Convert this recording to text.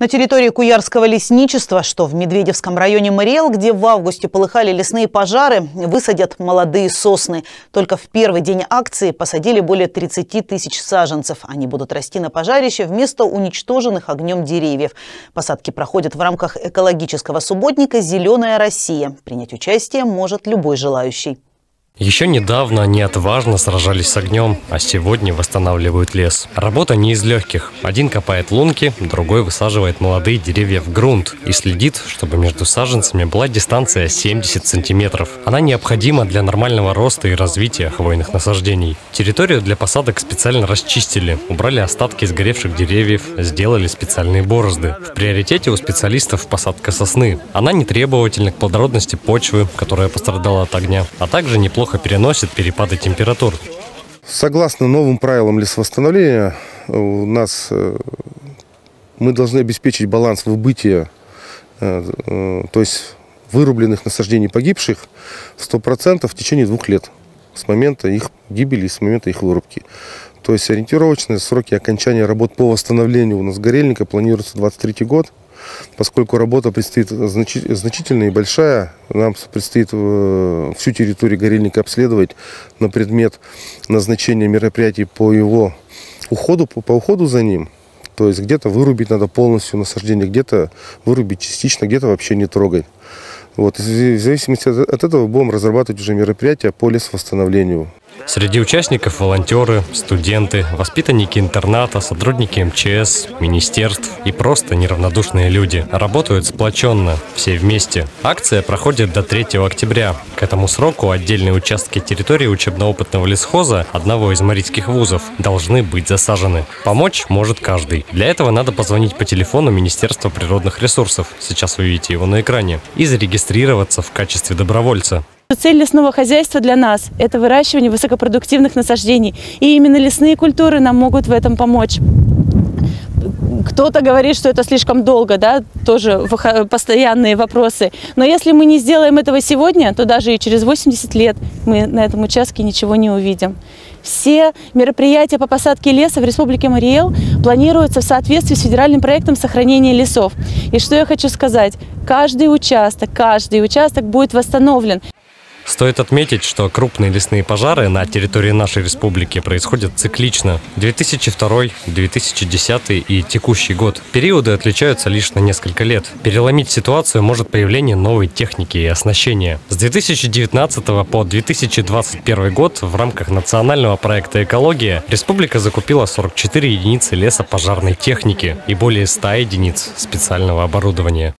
На территории Куярского лесничества, что в Медведевском районе Мариэл, где в августе полыхали лесные пожары, высадят молодые сосны. Только в первый день акции посадили более 30 тысяч саженцев. Они будут расти на пожарище вместо уничтоженных огнем деревьев. Посадки проходят в рамках экологического субботника «Зеленая Россия». Принять участие может любой желающий. Еще недавно они отважно сражались с огнем, а сегодня восстанавливают лес. Работа не из легких. Один копает лунки, другой высаживает молодые деревья в грунт и следит, чтобы между саженцами была дистанция 70 сантиметров. Она необходима для нормального роста и развития хвойных насаждений. Территорию для посадок специально расчистили, убрали остатки сгоревших деревьев, сделали специальные борозды. В приоритете у специалистов посадка сосны. Она не требовательна к плодородности почвы, которая пострадала от огня, а также неплохо плохо переносит перепады температур. Согласно новым правилам лесовосстановления, у нас э, мы должны обеспечить баланс выбытия, э, э, то есть вырубленных насаждений погибших 100% в течение двух лет с момента их гибели и с момента их вырубки. То есть ориентировочные сроки окончания работ по восстановлению у нас горельника планируется 23 год поскольку работа предстоит значительная и большая. Нам предстоит э, всю территорию горельника обследовать на предмет назначения мероприятий по его уходу, по, уходу за ним. То есть где-то вырубить надо полностью насаждение, где-то вырубить частично, где-то вообще не трогать. Вот. В зависимости от этого будем разрабатывать уже мероприятия по лесовосстановлению. Среди участников волонтеры, студенты, воспитанники интерната, сотрудники МЧС, министерств и просто неравнодушные люди. Работают сплоченно, все вместе. Акция проходит до 3 октября. К этому сроку отдельные участки территории учебно-опытного лесхоза одного из марийских вузов должны быть засажены. Помочь может каждый. Для этого надо позвонить по телефону Министерства природных ресурсов, сейчас вы видите его на экране, и зарегистрироваться в качестве добровольца. Цель лесного хозяйства для нас – это выращивание высокопродуктивных насаждений. И именно лесные культуры нам могут в этом помочь. Кто-то говорит, что это слишком долго, да, тоже постоянные вопросы. Но если мы не сделаем этого сегодня, то даже и через 80 лет мы на этом участке ничего не увидим. Все мероприятия по посадке леса в Республике Мариэл планируются в соответствии с федеральным проектом сохранения лесов. И что я хочу сказать, каждый участок, каждый участок будет восстановлен. Стоит отметить, что крупные лесные пожары на территории нашей республики происходят циклично. 2002, 2010 и текущий год. Периоды отличаются лишь на несколько лет. Переломить ситуацию может появление новой техники и оснащения. С 2019 по 2021 год в рамках национального проекта «Экология» республика закупила 44 единицы лесопожарной техники и более 100 единиц специального оборудования.